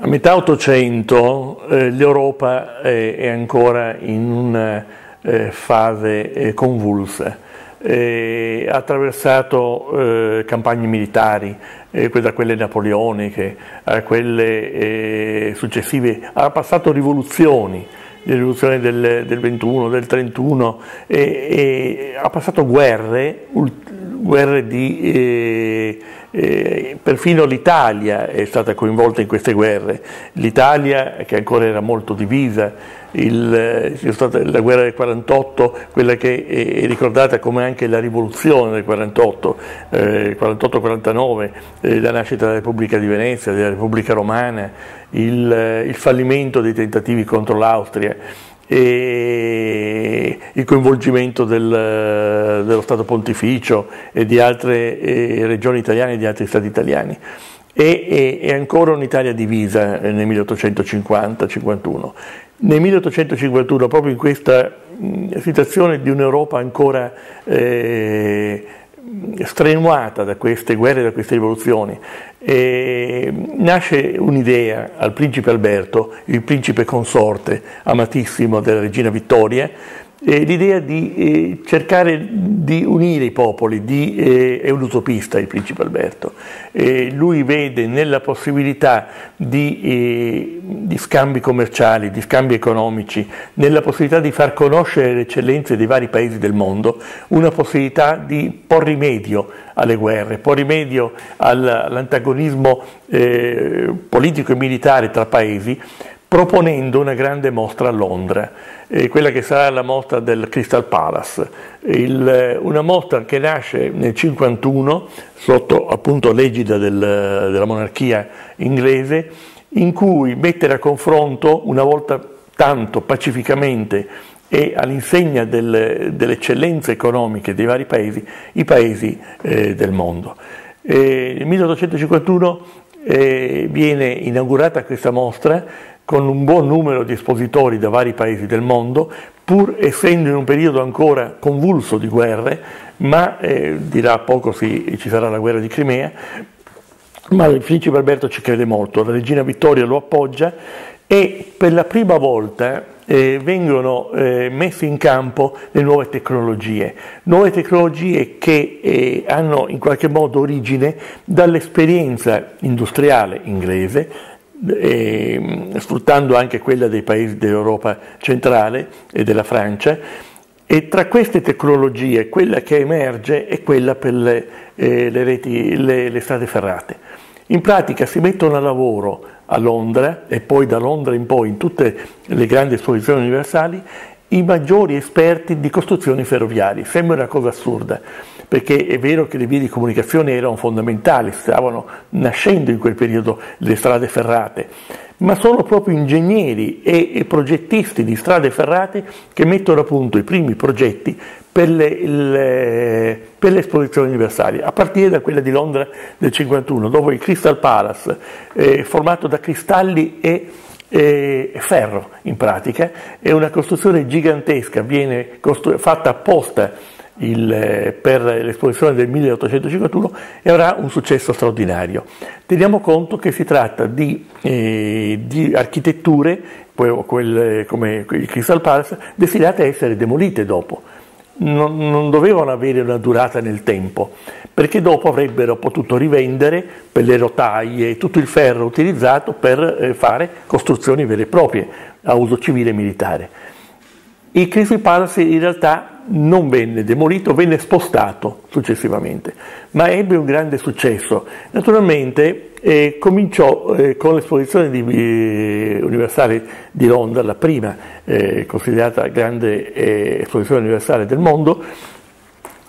A metà Ottocento eh, l'Europa eh, è ancora in una eh, fase eh, convulsa, ha attraversato eh, campagne militari, eh, da quelle napoleoniche a quelle successive, ha passato rivoluzioni, le rivoluzioni del, del 21, del 31, e, e ha passato guerre, guerre di eh, perfino l'Italia è stata coinvolta in queste guerre, l'Italia che ancora era molto divisa, il, eh, la guerra del 48, quella che è ricordata come anche la rivoluzione del 48, eh, 48-49, eh, la nascita della Repubblica di Venezia, della Repubblica Romana, il, eh, il fallimento dei tentativi contro l'Austria e il coinvolgimento del, dello Stato Pontificio e di altre eh, regioni italiane e di altri Stati italiani. E, è ancora un'Italia divisa nel 1850-51. Nel 1851, proprio in questa situazione di un'Europa ancora eh, strenuata da queste guerre, da queste rivoluzioni, e nasce un'idea al principe Alberto, il principe consorte amatissimo della regina Vittoria, eh, l'idea di eh, cercare di unire i popoli, di, eh, è un utopista il principe Alberto, lui vede nella possibilità di, eh, di, scambi commerciali, di scambi economici, nella possibilità di far conoscere le eccellenze dei vari paesi del mondo, una possibilità di porre rimedio alle guerre, porre rimedio all'antagonismo eh, politico e militare tra paesi, proponendo una grande mostra a Londra, eh, quella che sarà la mostra del Crystal Palace, Il, una mostra che nasce nel 1951 sotto appunto l'egida del, della monarchia inglese, in cui mettere a confronto una volta tanto pacificamente e all'insegna del, delle eccellenze economiche dei vari paesi, i paesi eh, del mondo. Eh, nel 1851 eh, viene inaugurata questa mostra con un buon numero di espositori da vari paesi del mondo, pur essendo in un periodo ancora convulso di guerre, ma eh, dirà poco sì, ci sarà la guerra di Crimea, ma il principe Alberto ci crede molto, la regina Vittoria lo appoggia e per la prima volta eh, vengono eh, messe in campo le nuove tecnologie, nuove tecnologie che eh, hanno in qualche modo origine dall'esperienza industriale inglese, e, sfruttando anche quella dei paesi dell'Europa centrale e della Francia, e tra queste tecnologie quella che emerge è quella per le, eh, le, reti, le, le strade ferrate. In pratica si mettono a lavoro a Londra e poi da Londra in poi in tutte le grandi esposizioni universali i maggiori esperti di costruzioni ferroviarie. Sembra una cosa assurda, perché è vero che le vie di comunicazione erano fondamentali, stavano nascendo in quel periodo le strade ferrate, ma sono proprio ingegneri e, progettisti di strade ferrate che mettono a punto i primi progetti per le, le, per le esposizioni universali, a partire da quella di Londra del 51, dove il Crystal Palace, eh, formato da cristalli e e ferro in pratica, è una costruzione gigantesca, viene costru- fatta apposta il, per l'esposizione del 1851 e avrà un successo straordinario. Teniamo conto che si tratta di, eh, di architetture, quel, come il Crystal Palace, destinate a essere demolite dopo. Non, non, dovevano avere una durata nel tempo, perché dopo avrebbero potuto rivendere per le rotaie tutto il ferro utilizzato per eh, fare costruzioni vere e proprie a uso civile e militare. Il Crystal Palace in realtà non venne demolito, venne spostato successivamente, ma ebbe un grande successo. Naturalmente eh, cominciò eh, con l'esposizione di, eh, universale di Londra, la prima eh, considerata grande eh, esposizione universale del mondo,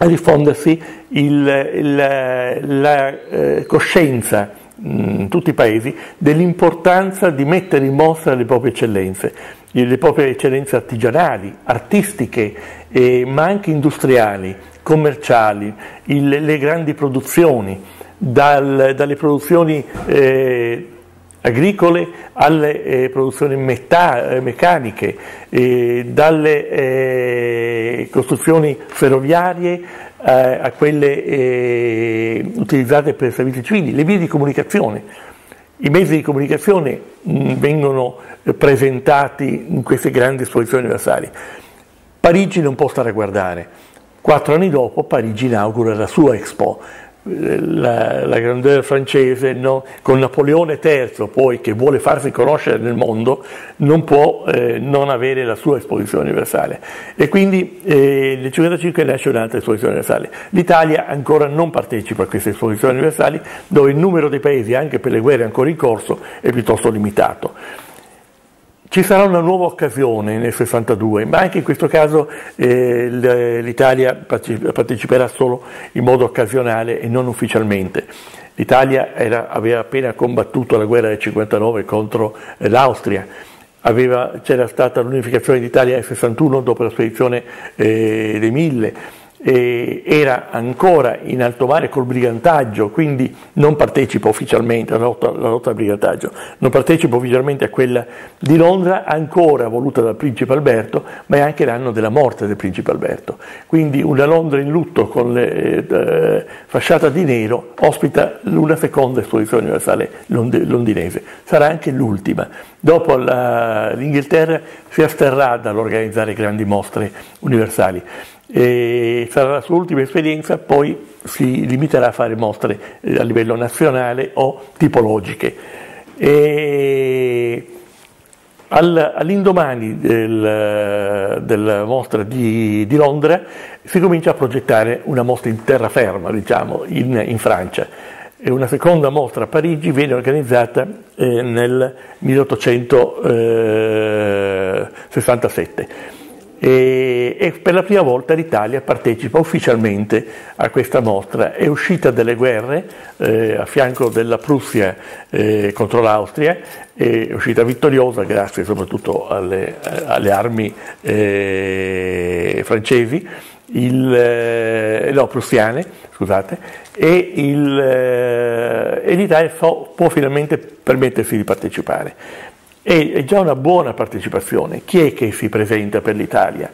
a diffondersi il, il, la eh, coscienza in tutti i paesi dell'importanza di mettere in mostra le proprie eccellenze, le proprie eccellenze artigianali, artistiche, eh, ma anche industriali, commerciali, il, le grandi produzioni, dal, dalle produzioni eh, agricole alle eh, produzioni meta, eh, meccaniche, eh, dalle eh, costruzioni ferroviarie a quelle utilizzate per servizi civili, le vie di comunicazione. I mezzi di comunicazione mh, vengono eh, presentati in queste grandi esposizioni universali. Parigi non può stare a guardare. Quattro anni dopo Parigi inaugura la sua Expo, la, la grandeur francese no? con Napoleone III poi che vuole farsi conoscere nel mondo non può eh, non avere la sua esposizione universale. E quindi eh, nel 1955 nasce un'altra esposizione universale. l'Italia ancora non partecipa a queste esposizioni universali dove il numero dei paesi anche per le guerre ancora in corso è piuttosto limitato ci sarà una nuova occasione nel 62, ma anche in questo caso eh, l'Italia parteciperà solo in modo occasionale e non ufficialmente. L'Italia era, aveva appena combattuto la guerra del 59 contro eh, l'Austria, aveva, c'era stata l'unificazione d'Italia nel 61 dopo la spedizione eh, dei Mille eh, era ancora in alto mare col brigantaggio, quindi non partecipa ufficialmente alla lotta, alla lotta al brigantaggio, non partecipa ufficialmente a quella di Londra, ancora voluta dal principe Alberto, ma è anche l'anno della morte del principe Alberto. Quindi una Londra in lutto con le, eh, fasciata di nero ospita una seconda esposizione universale londinese, sarà anche l'ultima. Dopo la, l'Inghilterra si asterrà dall'organizzare grandi mostre universali e sarà la sua ultima esperienza, poi si limiterà a fare mostre eh, a livello nazionale o tipologiche. E all'indomani del, della mostra di, di, Londra si comincia a progettare una mostra in terraferma, diciamo, in, in Francia. E una seconda mostra a Parigi viene organizzata eh, nel 1867 e, e, per la prima volta l'Italia partecipa ufficialmente a questa mostra. È uscita dalle guerre eh, a fianco della Prussia eh, contro l'Austria, è uscita vittoriosa grazie soprattutto alle, alle armi eh, francesi, il, eh, no, prussiane, scusate, e, il, eh, e l'Italia può finalmente permettersi di partecipare è già una buona partecipazione. Chi è che si presenta per l'Italia?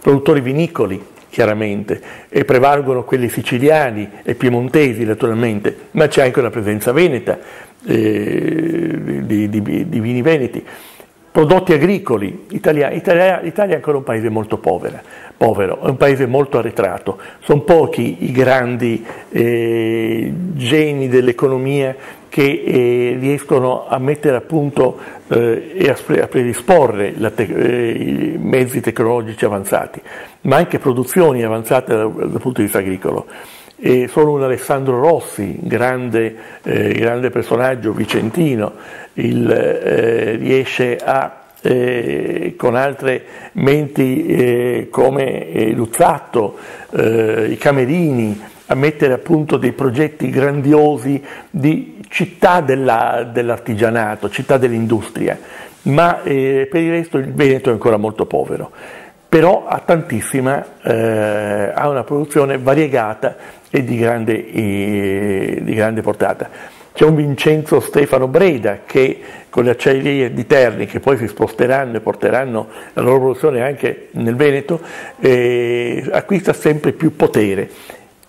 Produttori vinicoli, chiaramente, e prevalgono quelli siciliani e piemontesi naturalmente, ma c'è anche una presenza veneta eh, di, di, di, vini veneti. Prodotti agricoli, Italia, Italia, Italia è ancora un paese molto povero, povero, è un paese molto arretrato, sono pochi i grandi eh, geni dell'economia che eh, riescono a mettere a punto eh, e a, predisporre te- eh, i mezzi tecnologici avanzati, ma anche produzioni avanzate dal, dal punto di vista agricolo. E solo un Alessandro Rossi, grande, eh, grande personaggio vicentino, il, eh, riesce a eh, con altre menti eh, come eh, Luzzatto, eh, i Camerini, a mettere a punto dei progetti grandiosi di città della, dell'artigianato, città dell'industria, ma eh, per il resto il Veneto è ancora molto povero. Però ha tantissima, eh, ha una produzione variegata e di grande, eh, di grande portata. C'è un Vincenzo Stefano Breda che con le acciaierie di Terni che poi si sposteranno e porteranno la loro produzione anche nel Veneto, eh, acquista sempre più potere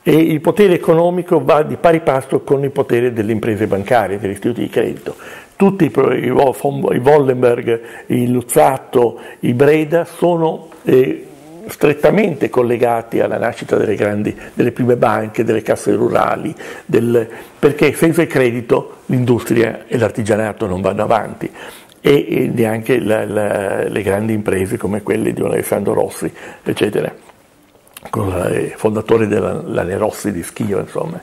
e il potere economico va di pari passo con il potere delle imprese bancarie, degli istituti di credito. Tutti i, i Wallenberg, il Luzzatto, i Breda sono eh, strettamente collegati alla nascita delle, grandi, delle prime banche, delle casse rurali, del, perché senza il credito l'industria e l'artigianato non vanno avanti e, e neanche la, la, le grandi imprese come quelle di Alessandro Rossi, eccetera fondatore della Nerossi di Schio, insomma.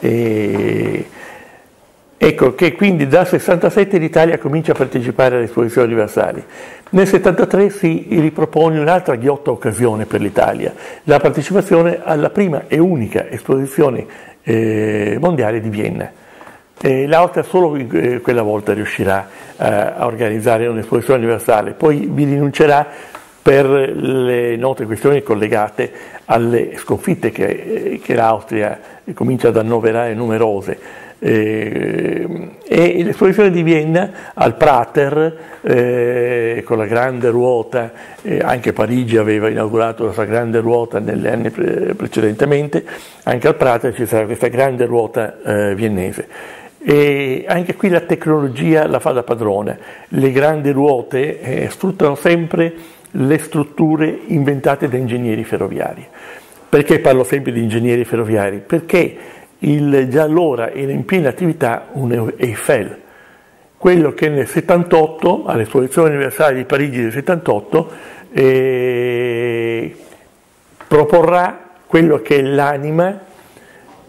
E, ecco che quindi dal 67 l'Italia comincia a partecipare alle esposizioni universali. Nel 73 si ripropone un'altra ghiotta occasione per l'Italia, la partecipazione alla prima e unica esposizione eh, mondiale di Vienna. L'Austria solo eh, quella volta riuscirà eh, a organizzare un'esposizione universale, poi vi rinuncerà per le note questioni collegate alle sconfitte che, che l'Austria comincia ad annoverare numerose. Eh, e l'esposizione di Vienna al Prater eh, con la grande ruota, eh, anche Parigi aveva inaugurato la sua grande ruota negli anni pre- precedentemente, anche al Prater ci sarà questa grande ruota eh, viennese. E anche qui la tecnologia la fa da padrone. Le grandi ruote eh, sfruttano sempre le strutture inventate da ingegneri ferroviari. Perché parlo sempre di ingegneri ferroviari? Perché il, già allora era in piena attività un Eiffel, quello che nel 78, all'esposizione universale di Parigi del 78, eh, proporrà quello che è l'anima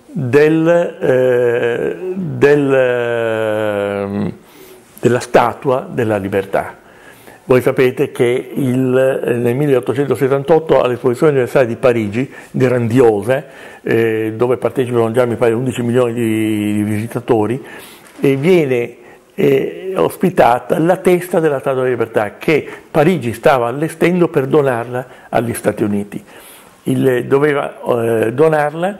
del, eh, del, eh, della statua della libertà. Voi sapete che il, nel 1878 all'esposizione universale di Parigi, grandiosa, eh, dove partecipano già mi pare 11 milioni di, di visitatori, e viene eh, ospitata la testa della Statua della Libertà che Parigi stava allestendo per donarla agli Stati Uniti. Il, doveva eh, donarla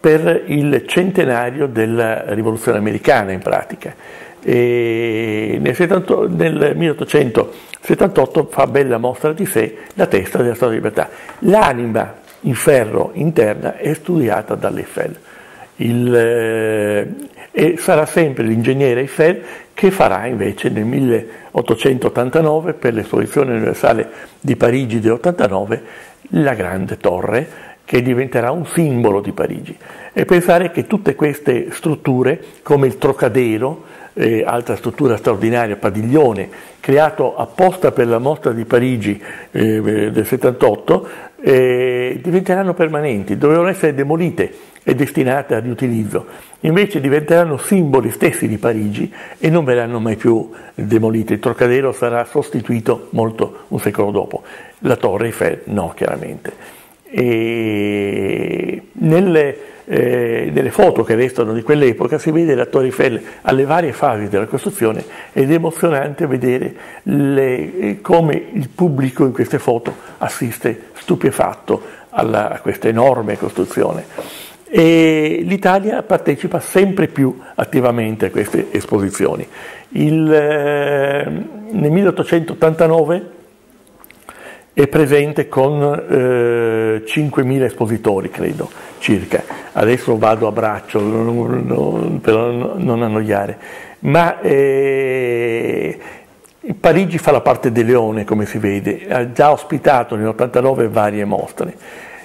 per il centenario della rivoluzione americana in pratica. E nel, 70, nel 1878 fa bella mostra di sé la testa della Statua della Libertà. L'anima in ferro interna è studiata dall'Eiffel. Il, eh, e sarà sempre l'ingegnere Eiffel che farà invece nel 1889 per l'esposizione universale di Parigi del la grande torre che diventerà un simbolo di Parigi. E pensare che tutte queste strutture, come il Trocadero, eh, altra struttura straordinaria, padiglione, creato apposta per la mostra di Parigi eh, del 78, eh, diventeranno permanenti, dovevano essere demolite e destinate al riutilizzo. Invece diventeranno simboli stessi di Parigi e non verranno mai più demolite. Il Trocadero sarà sostituito molto un secolo dopo. La Torre Eiffel no, chiaramente. E nelle, eh, nelle, foto che restano di quell'epoca si vede la Torre Eiffel alle varie fasi della costruzione ed è emozionante vedere le, come il pubblico in queste foto assiste stupefatto alla, a questa enorme costruzione. E l'Italia partecipa sempre più attivamente a queste esposizioni. Il, eh, nel 1889 è presente con eh, 5.000 espositori, credo, circa. Adesso vado a braccio per non annoiare. Ma eh, Parigi fa la parte del leone, come si vede, ha già ospitato nell'89 varie mostre.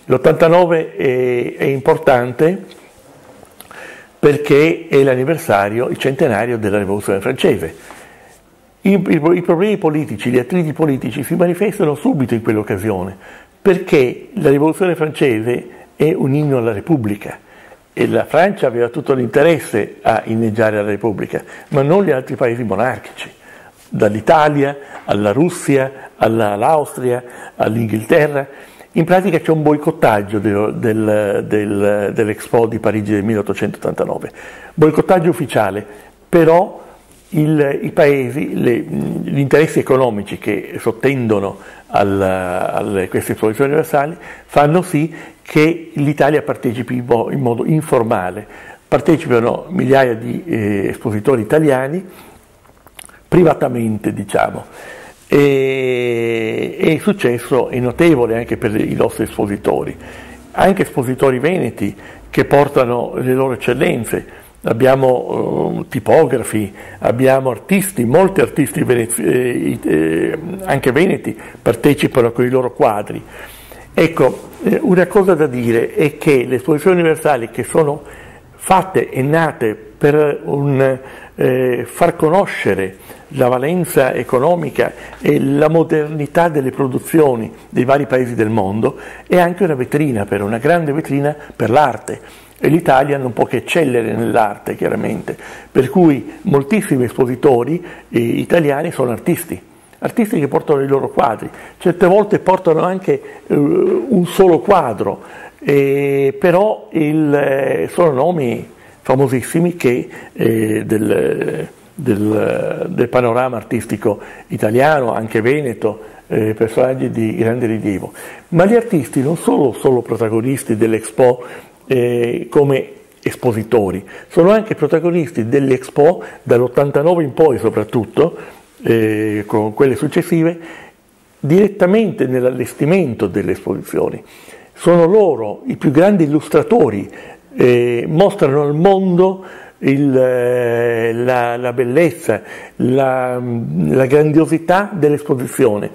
L'89 è, è importante perché è l'anniversario, il centenario della rivoluzione francese i, i, I, problemi politici, gli attriti politici si manifestano subito in quell'occasione, perché la rivoluzione francese è un inno alla Repubblica e la Francia aveva tutto l'interesse a inneggiare alla Repubblica, ma non gli altri paesi monarchici, dall'Italia alla Russia, alla, all'Austria, all'Inghilterra. In pratica c'è un boicottaggio del, del, del, dell'Expo di Parigi del 1889, boicottaggio ufficiale, però il, i paesi, le, gli interessi economici che sottendono a queste esposizioni universali fanno sì che l'Italia partecipi in, mo, in modo informale. Partecipano migliaia di eh, espositori italiani privatamente, diciamo. E, e il successo è notevole anche per i nostri espositori, anche espositori veneti che portano le loro eccellenze abbiamo uh, tipografi, abbiamo artisti, molti artisti venezi, eh, eh, anche veneti partecipano con i loro quadri. Ecco, eh, una cosa da dire è che le esposizioni universali che sono fatte e nate per un, eh, far conoscere la valenza economica e la modernità delle produzioni dei vari paesi del mondo è anche una vetrina, per una grande vetrina per l'arte e l'Italia non può che eccellere nell'arte, chiaramente, per cui moltissimi espositori eh, italiani sono artisti, artisti che portano i loro quadri, certe volte portano anche eh, un solo quadro, eh, però il, eh, sono nomi famosissimi che, eh, del, del, del, panorama artistico italiano, anche veneto, eh, personaggi di grande rilievo. Ma gli artisti non sono solo protagonisti dell'Expo eh, come espositori, sono anche protagonisti dell'Expo dall'89 in poi soprattutto, eh, con quelle successive, direttamente nell'allestimento delle esposizioni. Sono loro i più grandi illustratori, eh, mostrano al mondo il, eh, la, la, bellezza, la, la grandiosità dell'esposizione.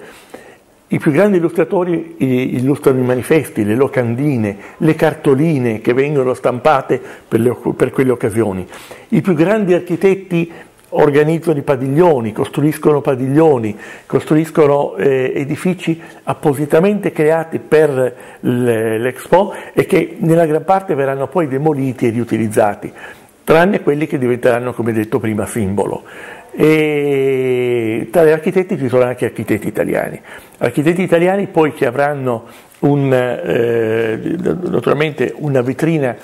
I più grandi illustratori illustrano i manifesti, le locandine, le cartoline che vengono stampate per, le, per quelle occasioni. I più grandi architetti organizzano i padiglioni, costruiscono padiglioni, costruiscono eh, edifici appositamente creati per l'Expo e che nella gran parte verranno poi demoliti e riutilizzati, tranne quelli che diventeranno, come detto prima, simbolo. E tra gli architetti ci sono anche architetti italiani. Architetti italiani poi che avranno un, eh, naturalmente una vetrina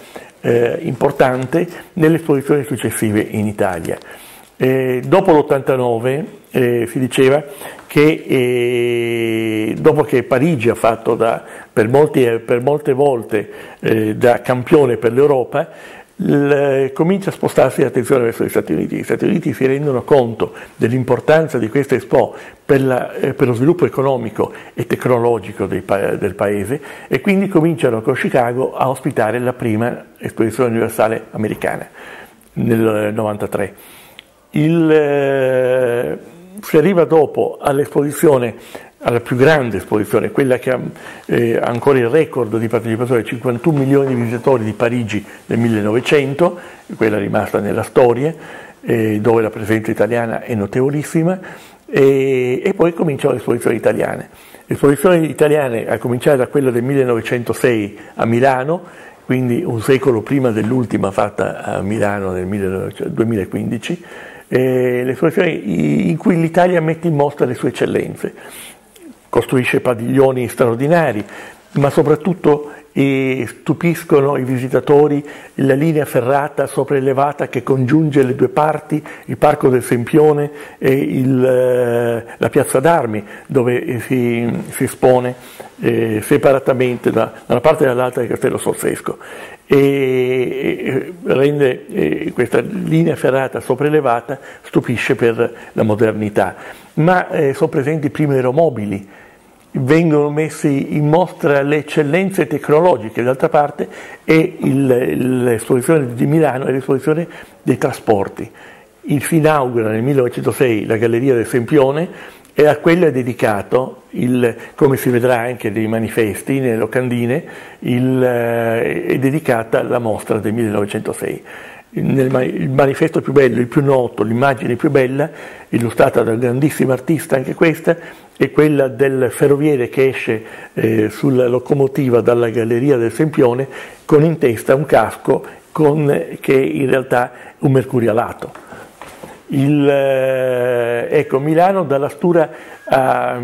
eh, importante nelle esposizioni successive in Italia. Eh, dopo l'89 eh, si diceva che eh, dopo che Parigi ha fatto da, per, molti, per, molte volte eh, da campione per l'Europa, l- comincia a spostarsi l'attenzione verso gli Stati Uniti. Gli Stati Uniti si rendono conto dell'importanza di questa Expo per, la, eh, per lo sviluppo economico e tecnologico pa- del paese e quindi cominciano con Chicago a ospitare la prima esposizione universale americana nel 93. Il, eh, si arriva dopo all'esposizione alla più grande esposizione, quella che ha eh, ancora il record di partecipazione, 51 milioni di visitatori di Parigi nel 1900, quella rimasta nella storia, eh, dove la presenza italiana è notevolissima, e, e poi cominciano le esposizioni italiane. Le esposizioni italiane, a cominciare da quella del 1906 a Milano, quindi un secolo prima dell'ultima fatta a Milano nel 2015, eh, le esposizioni in cui l'Italia mette in mostra le sue eccellenze costruisce padiglioni straordinari, ma soprattutto eh, stupiscono i visitatori la linea ferrata sopraelevata che congiunge le due parti, il Parco del Sempione e il, eh, la Piazza d'Armi, dove si, si espone eh, separatamente da, da, una parte e dall'altra del Castello Solfesco e rende questa linea ferrata sopraelevata stupisce per la modernità. Ma eh, sono presenti i primi aeromobili, vengono messi in mostra le eccellenze tecnologiche, d'altra parte è il, l'esposizione di Milano è l'esposizione dei trasporti. Si inaugura nel 1906 la Galleria del Sempione e a quella è dedicato, il, come si vedrà anche nei manifesti, nelle locandine, il, eh, è dedicata la mostra del 1906. Nel, il manifesto più bello, il più noto, l'immagine più bella, illustrata dal grandissimo artista anche questa, è quella del ferroviere che esce eh, sulla locomotiva dalla galleria del Sempione con in testa un casco con, che in realtà è un mercurialato. Il, eh, ecco, Milano dà stura a,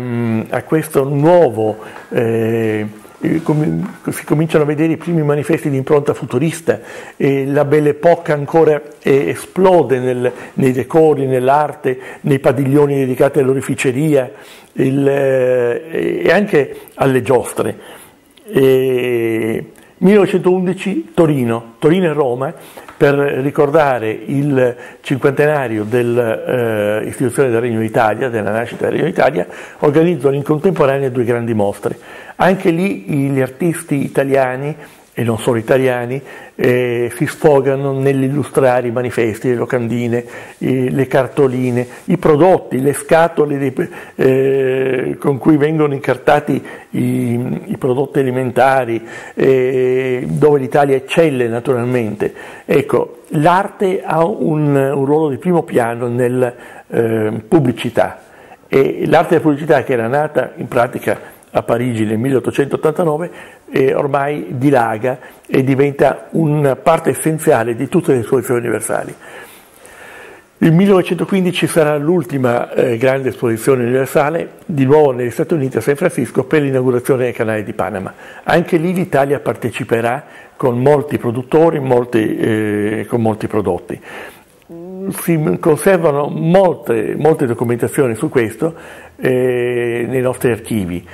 a questo nuovo eh, si cominciano a vedere i primi manifesti di impronta futurista, e la Belle Époque ancora esplode nel, nei decori, nell'arte, nei padiglioni dedicati all'orificeria il, e anche alle giostre. E 1911 Torino, Torino e Roma per ricordare il cinquantenario dell'istituzione eh, del Regno d'Italia, della nascita del Regno d'Italia, organizzano in contemporanea due grandi mostre. Anche lì gli artisti italiani e non solo italiani, eh, si sfogano nell'illustrare i manifesti, le locandine, eh, le cartoline, i prodotti, le scatole di, eh, con cui vengono incartati i, i prodotti alimentari, dove l'Italia eccelle naturalmente. Ecco, l'arte ha un, un ruolo di primo piano nella eh, pubblicità e l'arte della pubblicità che era nata in pratica a Parigi nel 1889 e ormai dilaga e diventa una parte essenziale di tutte le esposizioni universali. Il 1915 sarà l'ultima eh, grande esposizione universale, di nuovo negli Stati Uniti a San Francisco, per l'inaugurazione del canale di Panama. Anche lì l'Italia parteciperà con molti produttori, molti, eh, con molti prodotti. Si conservano molte, molte documentazioni su questo eh, nei nostri archivi.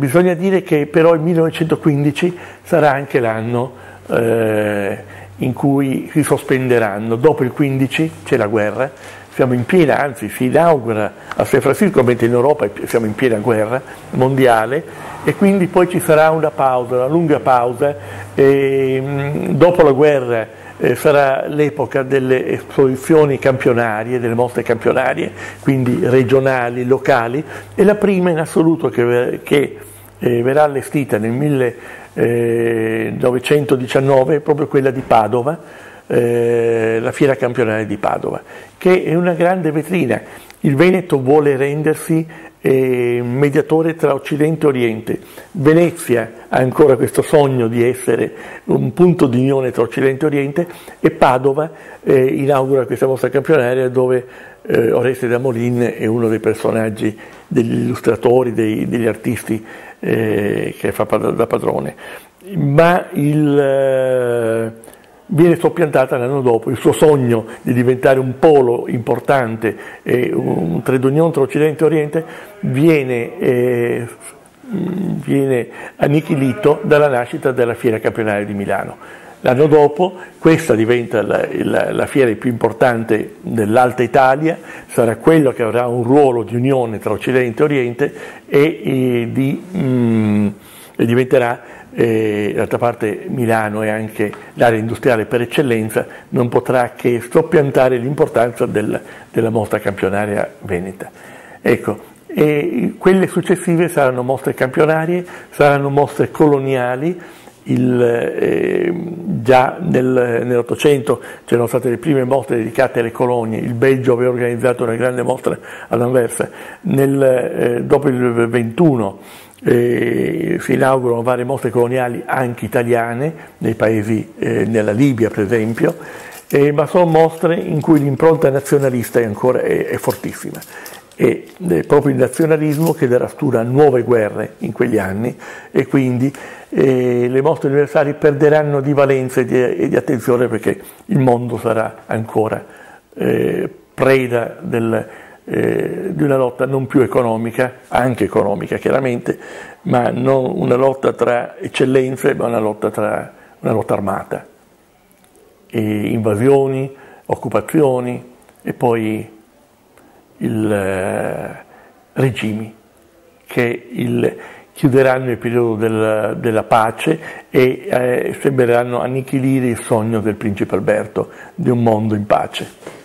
Bisogna dire che però il 1915 sarà anche l'anno eh, in cui si sospenderanno. Dopo il 15 c'è la guerra, siamo in piena, anzi si inaugura a San Francisco, mentre in Europa siamo in piena guerra mondiale e quindi poi ci sarà una pausa, una lunga pausa e dopo la guerra eh, sarà l'epoca delle esposizioni campionarie, delle mostre campionarie, quindi regionali, locali, e la prima in assoluto che, che eh, verrà allestita nel 1919 è proprio quella di Padova, eh, la fiera campionaria di Padova, che è una grande vetrina. Il Veneto vuole rendersi eh, mediatore tra Occidente e Oriente. Venezia ha ancora questo sogno di essere un punto di unione tra Occidente e Oriente e Padova eh, inaugura questa mostra campionaria dove eh, Oreste da Molin è uno dei personaggi, degli illustratori, dei, degli artisti eh, che fa da padrone. Ma il eh, viene soppiantata l'anno dopo, il suo sogno di diventare un polo importante, eh, un trade tra Occidente e Oriente, viene, eh, viene annichilito dalla nascita della Fiera Campionaria di Milano. L'anno dopo questa diventa la, la, la, fiera più importante dell'Alta Italia, sarà quella che avrà un ruolo di unione tra Occidente e Oriente e, e, di, mm, e diventerà eh, d'altra parte Milano è anche l'area industriale per eccellenza, non potrà che soppiantare l'importanza del, della mostra campionaria veneta. Ecco, e quelle successive saranno mostre campionarie, saranno mostre coloniali, il, eh, già nel, nell'Ottocento c'erano state le prime mostre dedicate alle colonie, il Belgio aveva organizzato una grande mostra ad Anversa, nel, eh, dopo il 21 eh, si inaugurano varie mostre coloniali anche italiane, nei paesi, eh, nella Libia per esempio, eh, ma sono mostre in cui l'impronta nazionalista è ancora è, è fortissima. È proprio il nazionalismo che darà stura a nuove guerre in quegli anni e quindi eh, le mostre universali perderanno di valenza e di, e di, attenzione perché il mondo sarà ancora eh, preda del, eh, di una lotta non più economica, anche economica chiaramente, ma non una lotta tra eccellenze, ma una lotta, tra, una lotta armata. E invasioni, occupazioni e poi il, eh, regimi che il, chiuderanno il periodo del, della pace e eh, sembreranno annichilire il sogno del principe Alberto di un mondo in pace.